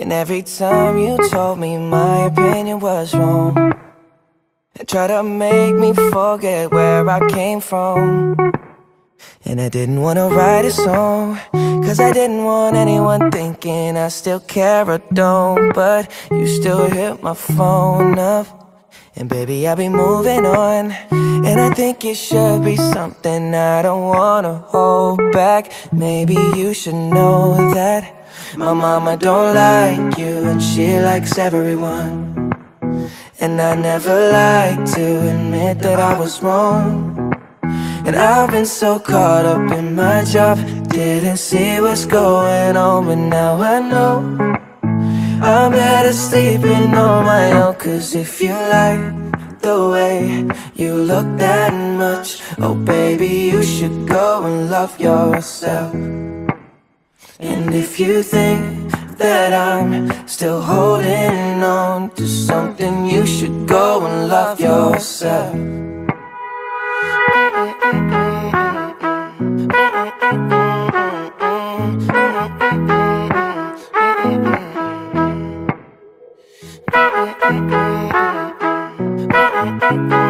And every time you told me my opinion was wrong And tried to make me forget where I came from. And I didn't want to write a song Cause I didn't want anyone thinking I still care or don't. But you still hit my phone up and baby, I'll be moving on. And I think it should be something I don't wanna hold back. Maybe you should know that My mama don't like you and she likes everyone. And I never like to admit that I was wrong. And I've been so caught up in my job Didn't see what's going on but now I know. I'm better sleeping on my own Cause if you like the way you look that much Oh baby, you should go and love yourself And if you think that I'm still holding on to something You should go and love yourself